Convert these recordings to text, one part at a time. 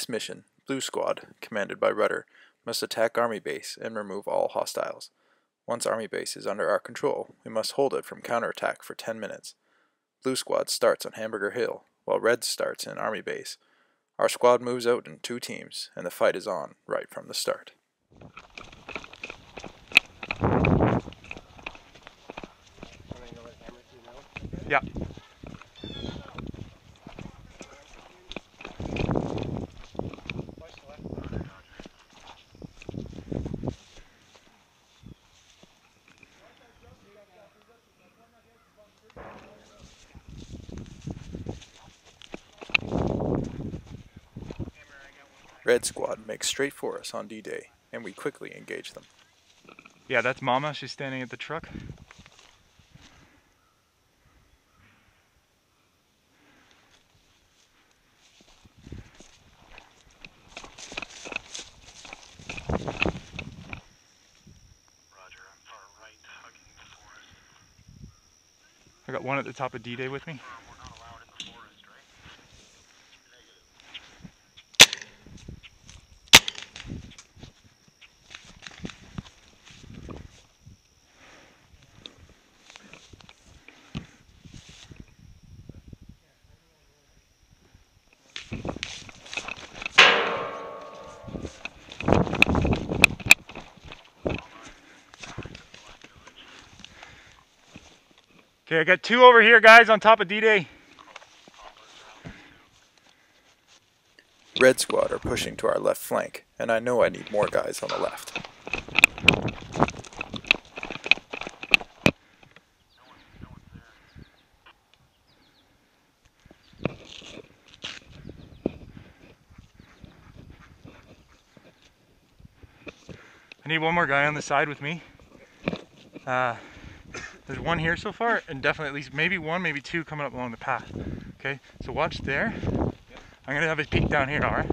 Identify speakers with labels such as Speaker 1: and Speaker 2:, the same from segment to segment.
Speaker 1: this mission, Blue Squad, commanded by Rudder, must attack Army Base and remove all hostiles. Once Army Base is under our control, we must hold it from counterattack for 10 minutes. Blue Squad starts on Hamburger Hill, while Red starts in Army Base. Our squad moves out in two teams, and the fight is on right from the start.
Speaker 2: Yeah.
Speaker 1: Red Squad makes straight for us on D-Day, and we quickly engage them.
Speaker 2: Yeah, that's Mama. She's standing at the truck.
Speaker 3: Roger, I'm far right, hugging the forest.
Speaker 2: I got one at the top of D-Day with me. Okay, I got two over here, guys, on top of D-Day.
Speaker 1: Red Squad are pushing to our left flank, and I know I need more guys on the left.
Speaker 2: I need one more guy on the side with me. Uh, there's one here so far, and definitely at least maybe one, maybe two coming up along the path. Okay, so watch there. I'm gonna have a peek down here, all right?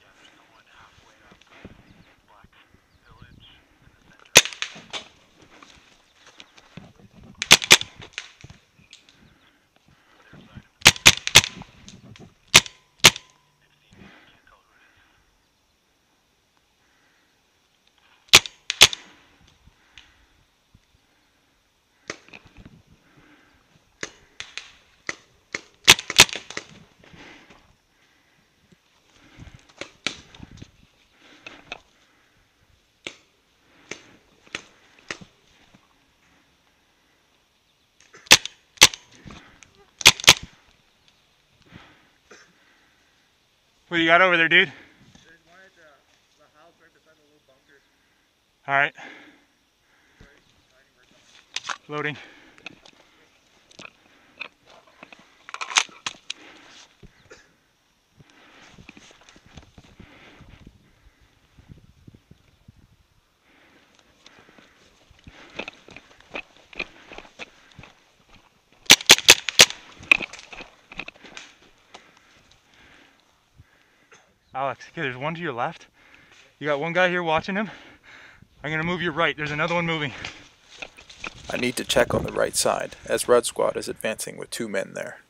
Speaker 3: Yeah, there's no one halfway up Black Village in the center. Their side. They've seen me, I can't tell who it is.
Speaker 2: What do you got over there, dude?
Speaker 3: There's one at the, the house right beside the little bunker.
Speaker 2: All right,
Speaker 3: Hiding right behind.
Speaker 2: loading. Alex, okay, there's one to your left. You got one guy here watching him. I'm gonna move your right. There's another one moving.
Speaker 1: I need to check on the right side, as Red Squad is advancing with two men there.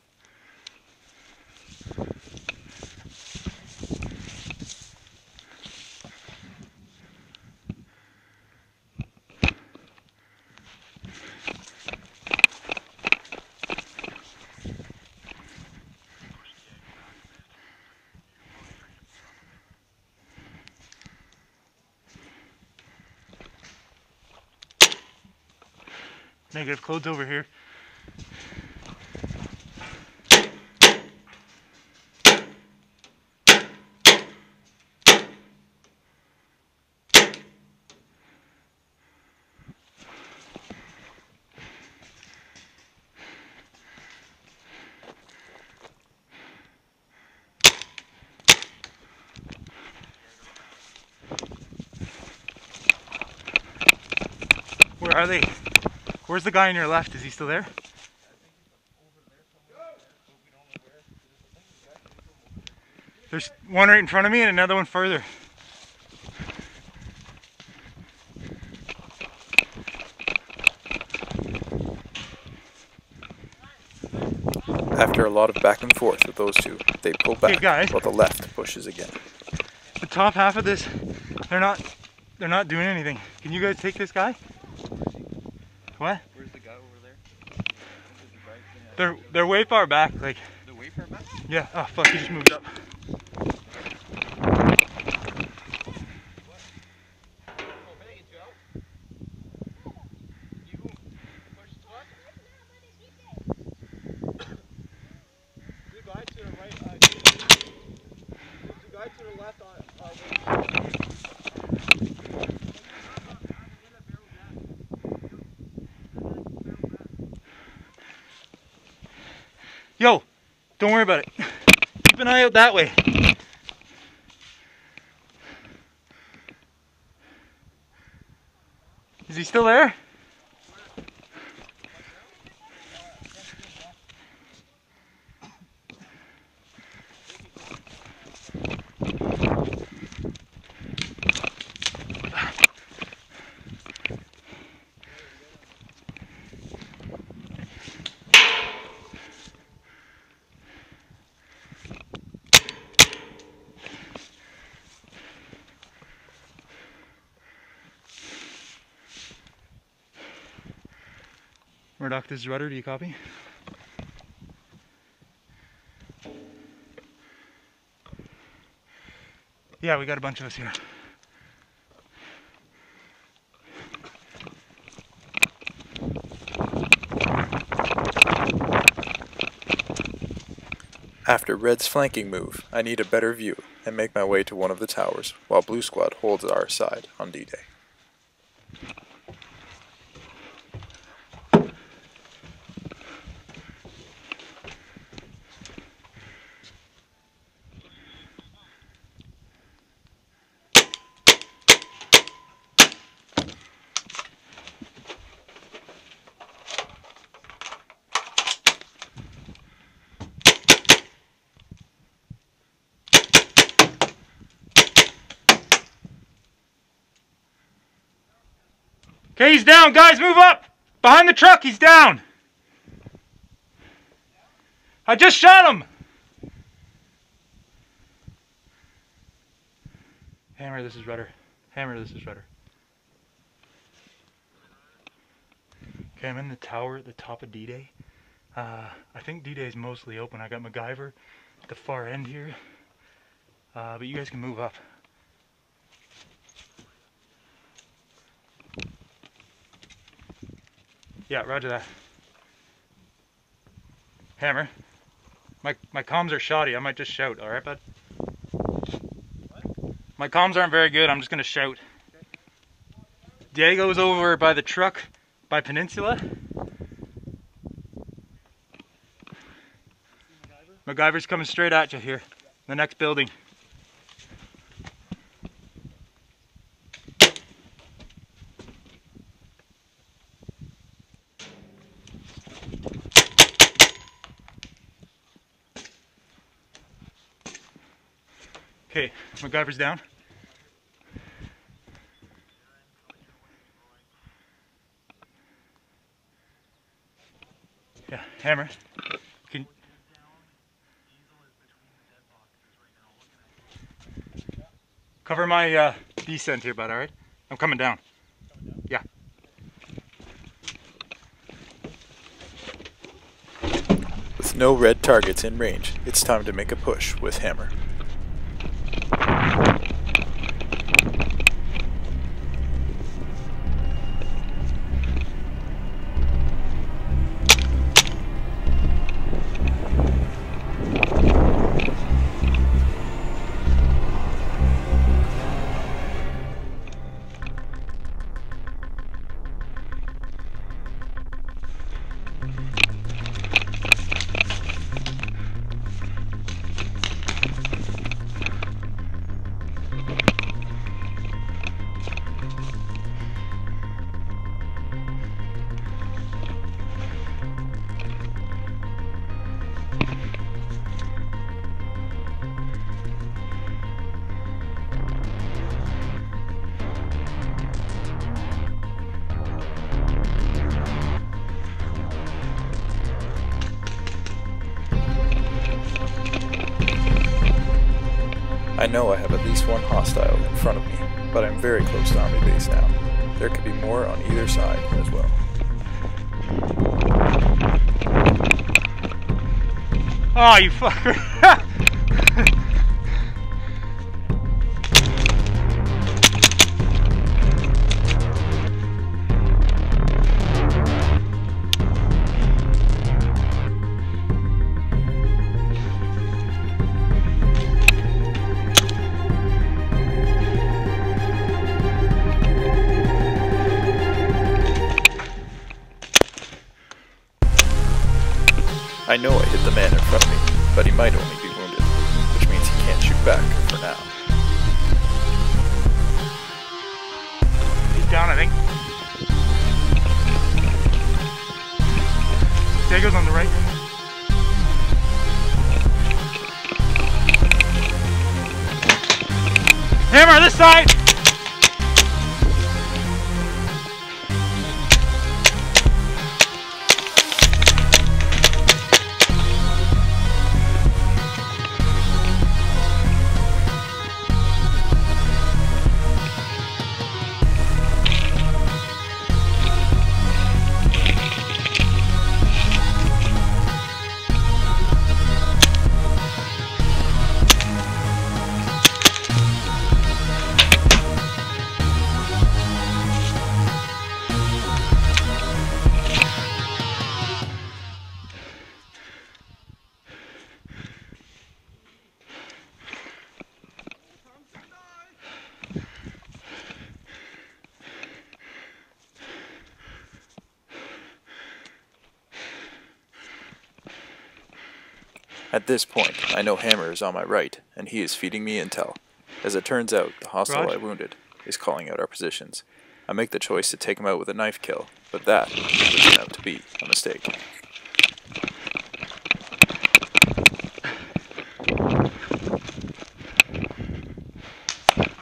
Speaker 2: Negative clothes over here. Where are they? Where's the guy on your left? Is he still there? There's one right in front of me and another one further.
Speaker 1: After a lot of back and forth with those two, they pull back
Speaker 2: okay,
Speaker 1: while the left pushes again.
Speaker 2: The top half of this, they're not, they're not doing anything. Can you guys take this guy? What?
Speaker 4: Where's the guy over there?
Speaker 2: They're they're way far back. Like
Speaker 4: The way far back?
Speaker 2: yeah. Oh fuck! He just moved up. Yo, don't worry about it. Keep an eye out that way. Is he still there? Murdoch, this is rudder. Do you copy? Yeah, we got a bunch of us here.
Speaker 1: After Red's flanking move, I need a better view and make my way to one of the towers, while Blue Squad holds our side on D-Day.
Speaker 2: Okay, he's down. Guys, move up. Behind the truck, he's down. I just shot him. Hammer, this is rudder. Hammer, this is rudder. Okay, I'm in the tower at the top of D-Day. Uh, I think D-Day is mostly open. I got MacGyver at the far end here. Uh, but you guys can move up. Yeah, roger that. Hammer. My my comms are shoddy. I might just shout. All right, bud. My comms aren't very good. I'm just gonna shout. Diego's over by the truck by Peninsula. MacGyver's coming straight at you here. The next building. Okay, MacGyver's down. Yeah, hammer. Can cover my uh, descent here, bud. All right, I'm coming down. Yeah.
Speaker 1: With no red targets in range, it's time to make a push with Hammer. Thank you. I know I have at least one hostile in front of me, but I'm very close to Army Base now. There could be more on either side as well.
Speaker 2: Oh, you fucker!
Speaker 1: I know I hit the man in front of me, but he might only be wounded, which means he can't shoot back for now.
Speaker 2: He's down, I think. Diego's on the right. Hammer, this side!
Speaker 1: At this point, I know Hammer is on my right, and he is feeding me intel. As it turns out, the hostile
Speaker 2: Raj?
Speaker 1: I wounded is calling out our positions. I make the choice to take him out with a knife kill, but that would turn out to be a mistake.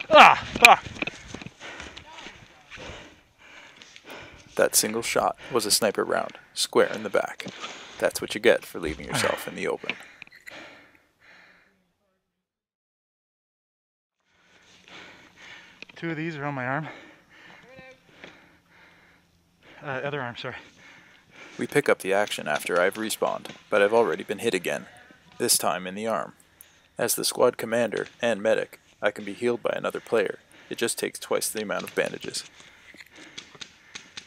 Speaker 2: Ah, fuck!
Speaker 1: That single shot was a sniper round, square in the back. That's what you get for leaving yourself in the open.
Speaker 2: Two of these are on my arm. Uh, other arm, sorry.
Speaker 1: We pick up the action after I've respawned, but I've already been hit again, this time in the arm. As the squad commander and medic, I can be healed by another player. It just takes twice the amount of bandages.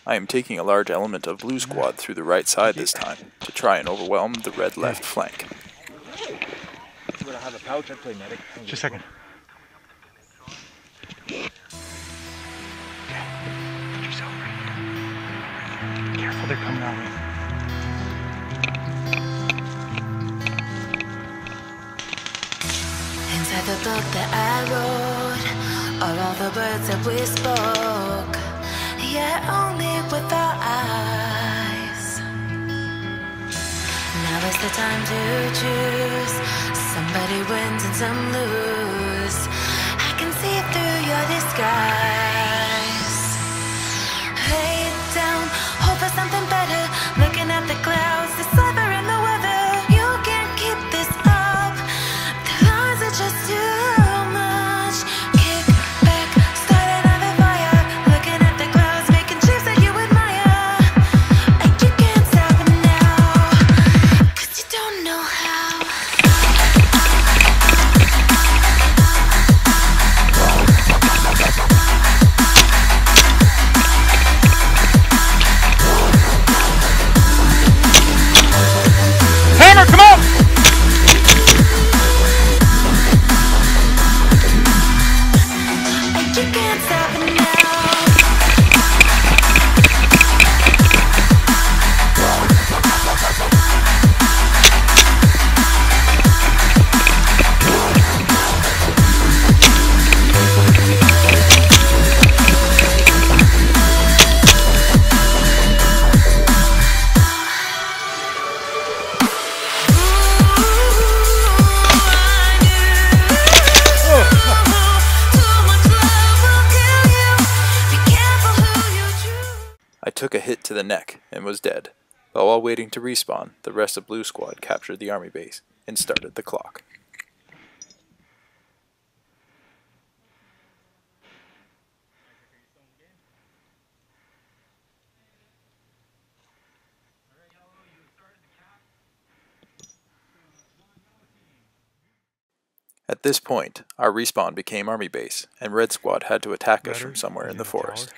Speaker 1: I am taking a large element of blue squad through the right side this time to try and overwhelm the red left flank.
Speaker 4: Would I have a pouch? I'd play medic.
Speaker 2: Just a second. Careful, they're coming our way.
Speaker 5: Inside the book that I wrote all the words that we spoke, yet only with our eyes. Now is the time to choose. Somebody wins and some lose. I can see through your disguise.
Speaker 1: took a hit to the neck and was dead, but while waiting to respawn, the rest of Blue Squad captured the army base and started the clock. At this point, our respawn became army base, and Red Squad had to attack us from somewhere in the forest.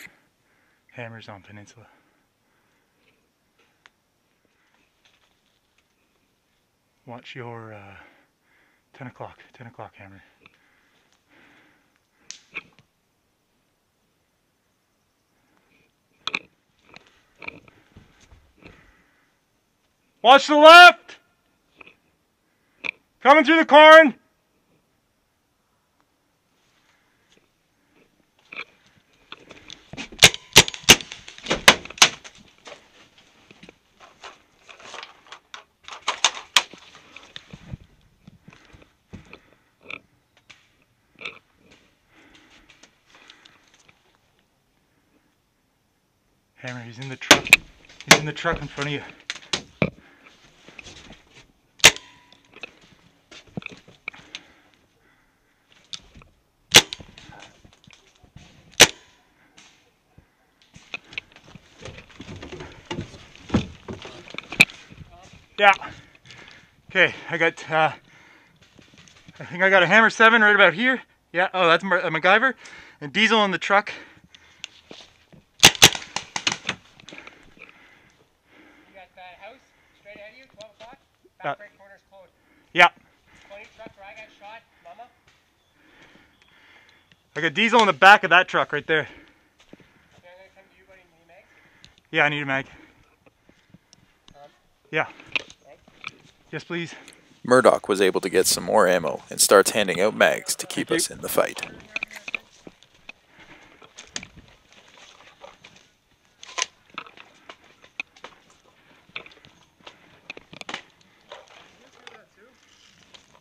Speaker 2: Hammers on peninsula. Watch your uh, 10 o'clock, 10 o'clock hammer. Watch the left! Coming through the corn! Hammer, he's in the truck. He's in the truck in front of you. Yeah. Okay, I got, uh, I think I got a hammer seven right about here. Yeah, oh, that's uh, MacGyver. And Diesel in the truck.
Speaker 6: You got that house straight ahead of you, 12 o'clock? Back
Speaker 2: Uh,
Speaker 6: right corner's closed.
Speaker 2: Yeah,
Speaker 6: 20 truck where I got shot, mama.
Speaker 2: I got Diesel in the back of that truck right there.
Speaker 6: Yeah, I'm gonna come to you, buddy, need mag.
Speaker 2: Yeah, I need a mag.
Speaker 6: Um,
Speaker 2: Yeah. Yes, please.
Speaker 1: Murdoch was able to get some more ammo and starts handing out mags to keep us in the fight.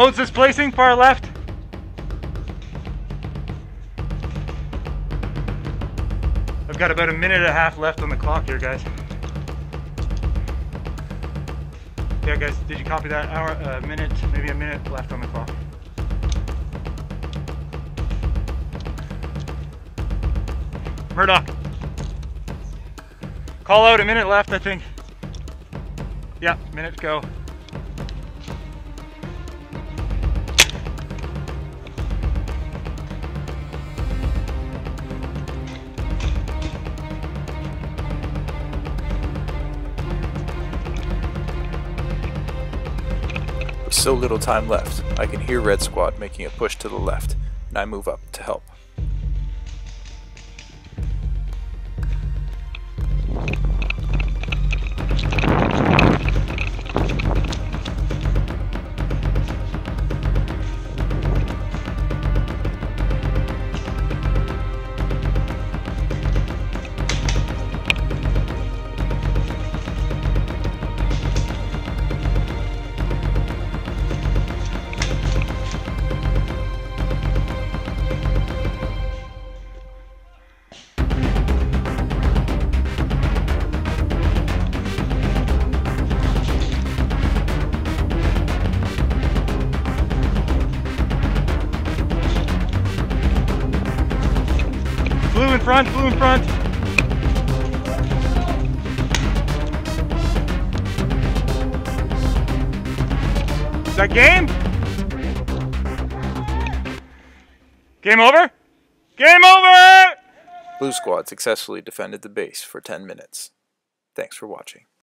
Speaker 2: Close displacing, far left. I've got about a minute and a half left on the clock here, guys. Yeah, guys, did you copy that? Hour, a minute, maybe a minute left on the clock. Murdoch. Call out a minute left, I think. Yeah, minute to go.
Speaker 1: So little time left, I can hear Red Squad making a push to the left, and I move up to help.
Speaker 2: Front. Is that game? Game over? Game over!
Speaker 1: Blue Squad successfully defended the base for 10 minutes. Thanks for watching.